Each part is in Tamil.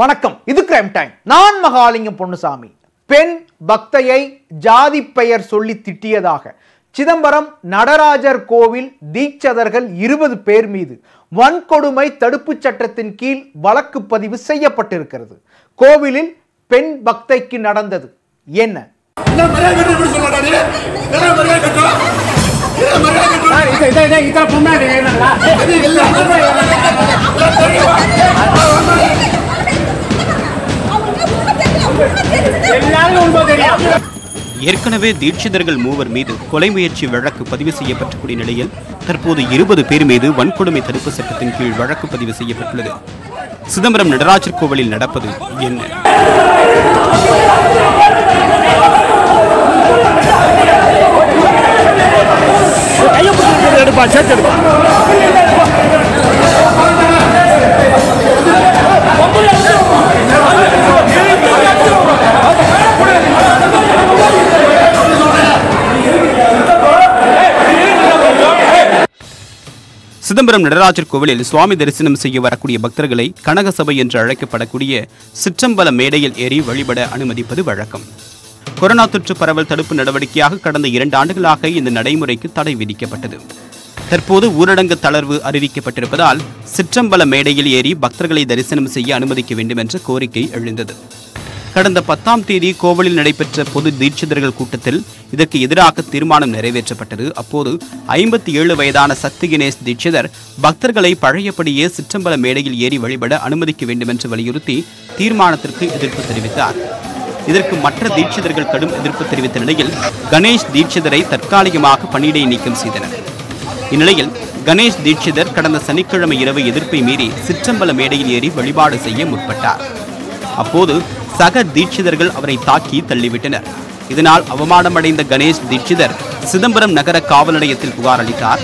வணக்கம். இது கிரைம் டைம் நான் மகாலிங்கம் பொன்னுசாமி. பெண் பக்தையை ஜாதி பெயர் சொல்லி திட்டியதாக. சிதம்பரம் நடராஜர் கோவில் தீட்சதர்கள் இருபது பேர் மீது வன்கொடுமை தடுப்புச் சட்டத்தின் கீழ் வழக்கு பதிவு செய்யப்பட்டிருக்கிறது. கோவிலில் பெண் பக்தைக்கு நடந்தது. என்ன? என்ன ஏற்கனவே தீட்சிதர்கள் மூவர் மீது கொலை முயற்சி வழக்கு பதிவு செய்யப்பட்டக்கூடிய நிலையில் தற்போது இருபது பேர் மீது வன்கொடுமை தடுப்பு சட்டத்தின் கீழ் வழக்கு பதிவு செய்யப்பட்டுள்ளது. சிதம்பரம் நடராஜர் கோவிலில் நடப்பது என்ன? எடுப்பா சேர்த்து எடுப்பா. சிதம்பரம் நடராஜர் கோவிலில் சுவாமி தரிசனம் செய்ய வரக்கூடிய பக்தர்களை கனக சபை என்று அழைக்கப்படக்கூடிய சிற்றம்பல மேடையில் ஏறி வழிபட அனுமதிப்பது வழக்கம். கொரோனா தொற்று பரவல் தடுப்பு நடவடிக்கையாக கடந்த இரண்டு ஆண்டுகளாக இந்த நடைமுறைக்கு தடை விதிக்கப்பட்டது. தற்போது ஊரடங்கு தளர்வு அறிவிக்கப்பட்டிருப்பதால் சிற்றம்பல மேடையில் ஏறி பக்தர்களை தரிசனம் செய்ய அனுமதிக்க வேண்டும் என்ற கோரிக்கை எழுந்தது. கடந்த பத்தாம் தேதி கோவிலில் நடைபெற்ற பொது தீட்சிதர்கள் கூட்டத்தில் இதற்கு எதிராக தீர்மானம் நிறைவேற்றப்பட்டது. அப்போது ஐம்பத்தி ஏழு வயதான சக்தி கணேஷ் தீட்சிதர் பக்தர்களை பழையபடியே சிற்றம்பல மேடையில் ஏறி வழிபட அனுமதிக்க வேண்டும் என்று வலியுறுத்தி தீர்மானத்திற்கு எதிர்ப்பு தெரிவித்தார். இதற்கு மற்ற தீட்சிதர்கள் கடும் எதிர்ப்பு தெரிவித்த நிலையில் கணேஷ் தீட்சிதரை தற்காலிகமாக பணியிடை நீக்கம் செய்தனர். இந்நிலையில் கணேஷ் தீட்சிதர் கடந்த சனிக்கிழமை இரவு எதிர்ப்பை மீறி சிற்றம்பல மேடையில் ஏறி வழிபாடு செய்ய முற்பட்டார். அப்போது சக தீட்சிதர்கள் அவரை தாக்கி தள்ளிவிட்டனர். இதனால் அவமானமடைந்த கணேஷ் தீட்சிதர் சிதம்பரம் நகர காவல் நிலையத்தில் புகார் அளித்தார்.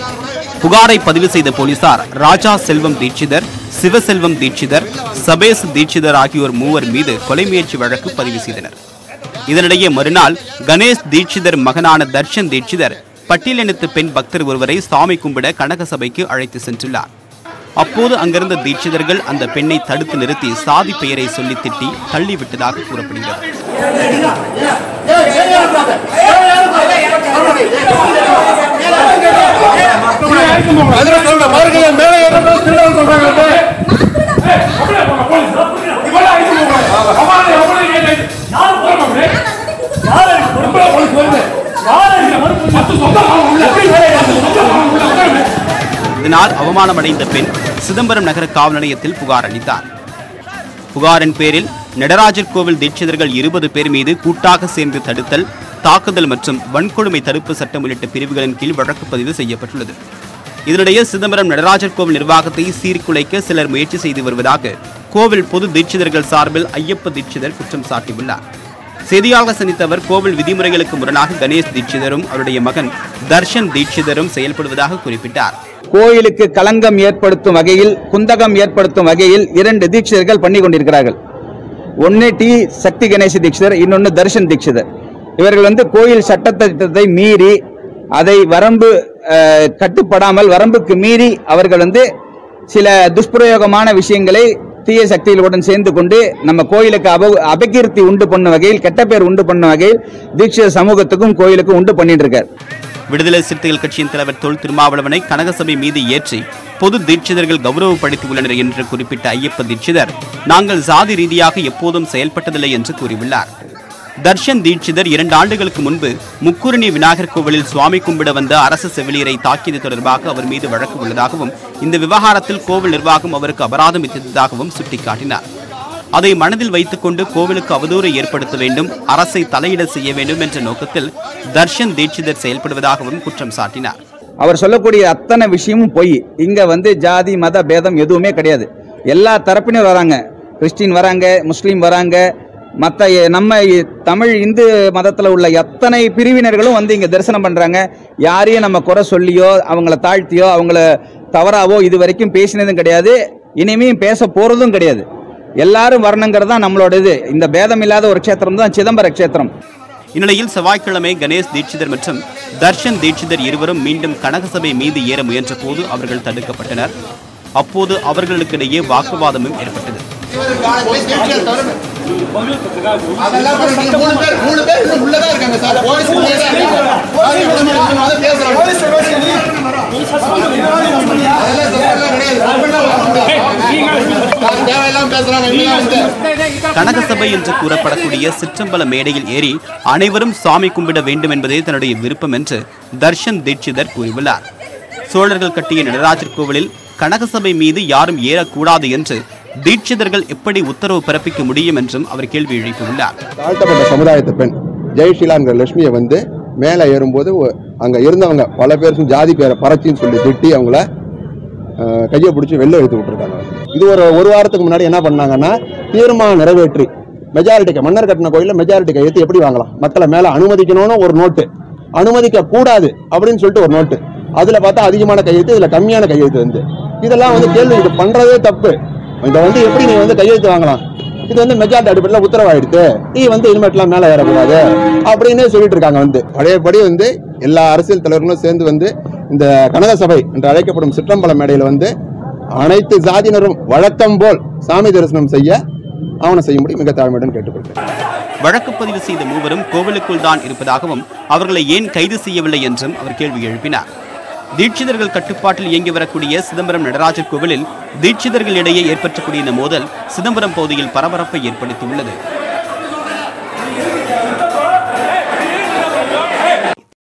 புகாரை பதிவு செய்த போலீசார் ராஜா செல்வம் தீட்சிதர் சிவசெல்வம் தீட்சிதர் சபேஸ் தீட்சிதர் ஆகியோர் மூவர் மீது கொலை முயற்சி வழக்கு பதிவு செய்தனர். இதனிடையே மறுநாள் கணேஷ் தீட்சிதர் மகனான தர்ஷன் தீட்சிதர் பட்டியலினத்து பெண் பக்தர் ஒருவரை சாமி கும்பிட கனக சபைக்கு அழைத்து சென்றுள்ளார். அப்போது அங்கிருந்த தீட்சிதர்கள் அந்த பெண்ணை தடுத்து நிறுத்தி சாதி பெயரை சொல்லி திட்டி தள்ளிவிட்டதாக கூறப்படுகிறது அதுல இதனால் அவமானமடைந்த பெண் சிதம்பரம் நகர காவல் நிலையத்தில் புகார் அளித்தார். புகாரின் பேரில் நடராஜர் கோவில் தீட்சிதர்கள் இருபது பேர் மீது கூட்டாக சேர்ந்து தடுத்தல் தாக்குதல் மற்றும் வன்கொடுமை தடுப்பு சட்டம் உள்ளிட்ட பிரிவுகளின் கீழ் வழக்கு பதிவு செய்யப்பட்டுள்ளது. இதனிடையே சிதம்பரம் நடராஜர் கோவில் நிர்வாகத்தை சீர்குலைக்க சிலர் முயற்சி செய்து வருவதாக கோவில் பொது தீட்சிதர்கள் சார்பில் ஐயப்ப தீட்சிதர் குற்றம் சாட்டியுள்ளார். செய்தியாளர் சந்தித்தவர் கோவில் விதிமுறைகளுக்கு முரணாக கணேஷ் தீட்சிதரும் அவருடைய மகன் தர்ஷன் தீட்சிதரும் செயல்படுவதாக குறிப்பிட்டார். கோயிலுக்கு களங்கம் ஏற்படுத்தும் வகையில் குந்தகம் ஏற்படுத்தும் வகையில் இரண்டு தீட்சிதர்கள் பண்ணி கொண்டிருக்கிறார்கள். ஒன்று டி. சக்தி கணேச தீட்சிதர் இன்னொன்று தர்ஷன் தீட்சிதர். இவர்கள் வந்து கோயில் சட்டத்திட்டத்தை மீறி அதை வரம்பு கட்டுப்படாமல் வரம்புக்கு மீறி அவர்கள் வந்து சில துஷ்பிரயோகமான விஷயங்களை தீய சக்திகளுடன் சேர்ந்து கொண்டு நம்ம கோயிலுக்கு அப அபகீர்த்தி உண்டு பண்ணும் வகையில் கெட்ட பேர் உண்டு பண்ணும் வகையில் தீட்சித சமூகத்துக்கும் கோயிலுக்கும் உண்டு பண்ணிட்டு இருக்கார். விடுதலை சிறுத்தைகள் கட்சியின் தலைவர் தொல் திருமாவளவனை கனகசபை மீது ஏற்றி பொது தீட்சிதர்கள் கௌரவப்படுத்தியுள்ளனர் என்று குறிப்பிட்ட ஐயப்ப தீட்சிதர். நாங்கள் சாதி ரீதியாக எப்போதும் செயல்பட்டதில்லை என்று கூறியுள்ளார். தர்ஷன் தீட்சிதர் இரண்டு ஆண்டுகளுக்கு முன்பு முக்குரணி விநாயகர் கோவிலில் சுவாமி கும்பிட வந்த அரசு செவிலியரை தாக்கியது தொடர்பாக அவர் மீது வழக்கு உள்ளதாகவும் இந்த விவகாரத்தில் கோவில் நிர்வாகம் அவருக்கு அபராதம் விதித்ததாகவும் சுட்டிக்காட்டினார். அதை மனதில் வைத்துக்கொண்டு கோவிலுக்கு அவதூறு ஏற்படுத்த வேண்டும் அரசை தலையிட செய்ய வேண்டும் என்ற நோக்கத்தில் தர்ஷன் தீட்சிதர் செயல்படுவதாகவும் குற்றம் சாட்டினார். அவர் சொல்லக்கூடிய அத்தனை விஷயமும் பொய். இங்க வந்து ஜாதி மத பேதம் எதுவுமே கிடையாது. எல்லா தரப்பினர் வராங்க. கிறிஸ்டின் வராங்க முஸ்லீம் வராங்க. மற்ற நம்ம தமிழ் இந்து மதத்தில் உள்ள எத்தனை பிரிவினர்களும் வந்து இங்கே தரிசனம் பண்ணுறாங்க யாரையும் நம்ம குறை சொல்லியோ அவங்கள தாழ்த்தியோ அவங்கள தவறாவோ இது வரைக்கும் பேசினதும் கிடையாது. இனிமேயும் பேச போகிறதும் கிடையாது. எல்லாரும் வரணுங்கிறது தான் நம்மளோட இது. இந்த பேதம் இல்லாத ஒரு க்ஷேத்திரம் தான் சிதம்பர க்ஷேத்திரம். இந்நிலையில் செவ்வாய்க்கிழமை கணேஷ் தீட்சிதர் மற்றும் தர்ஷன் தீட்சிதர் இருவரும் மீண்டும் கனகசபை மீது ஏற முயன்ற போது அவர்கள் தடுக்கப்பட்டனர். அப்போது அவர்களுக்கிடையே வாக்குவாதமும் ஏற்பட்டது. உள்ளதான் இருக்காங்க சார்? கனகசபை என்று கூறப்படக்கூடிய சிற்றம்பல மேடையில் ஏறி அனைவரும் சாமி கும்பிட வேண்டும் என்பதே தன்னுடைய விருப்பம் என்று தர்ஷன் தீட்சிதர் கூறியுள்ளார். சோழர்கள் கட்டிய நடராஜர் கோவிலில் கனகசபை மீது யாரும் ஏறக்கூடாது என்று தீட்சிதர்கள் எப்படி உத்தரவு பிறப்பிக்க முடியும் என்றும் அவர் கேள்வி எழுப்பியுள்ளார். தாழ்த்தப்பட்ட சமுதாயத்து பெண் ஜெயஷீலாங்கிற லட்சுமியை வந்து மேலே ஏறும்போது அங்க இருந்தவங்க பல பேர் ஜாதி பேரை பறச்சின்னு சொல்லி திட்டி அவங்கள அஹ், கையை பிடிச்சி வெளில எடுத்து விட்டுருக்காங்க. இது ஒரு ஒரு வாரத்துக்கு முன்னாடி என்ன பண்ணாங்கன்னா தீர்மானம் நிறைவேற்றி மெஜாரிட்டிக்கு மன்னர் கட்டின கோயிலில் மெஜாரிட்டி கையெழுத்து எப்படி வாங்கலாம்? மக்களை மேலே அனுமதிக்கணும்னு ஒரு நோட்டு அனுமதிக்க கூடாது அப்படின்னு சொல்லிட்டு ஒரு நோட்டு அதில் பார்த்தா அதிகமான கையெழுத்து இதில் கம்மியான கையெழுத்து வந்து. இதெல்லாம் வந்து கேள்வி இது பண்ணுறதே தப்பு. இதை வந்து எப்படி நீ வந்து கையெழுத்து வாங்கலாம்? இது வந்து மெஜாரிட்டி அடிப்படையில் உத்தரவாயிடுத்து. நீ வந்து இனிமேட்லாம் மேலே ஏறக்கூடாது. அப்படின்னு சொல்லிட்டு இருக்காங்க வந்து. பழையபடி வந்து எல்லா அரசியல் தலைவர்களும் சேர்ந்து வந்து இந்த கனக சபை என்று அழைக்கப்படும் சிற்றம்பல மேடையில் வந்து அனைத்து சாதியினரும் வழக்கம் போல் சாமி தரிசனம் செய்ய ஆவணம் முடியும் மிக தாழ்மையுடன் கேட்டுக்கொள்கிறேன். வழக்கு பதிவு செய்த மூவரும் கோவிலுக்குள் தான் இருப்பதாகவும் அவர்களை ஏன் கைது செய்யவில்லை என்றும் அவர் கேள்வி எழுப்பினார். தீட்சிதர்கள் கட்டுப்பாட்டில் இயங்கி வரக்கூடிய சிதம்பரம் நடராஜர் கோவிலில் தீட்சிதர்களிடையே ஏற்பட்டக்கூடிய இந்த மோதல் சிதம்பரம் பகுதியில் பரபரப்பை ஏற்படுத்தியுள்ளது.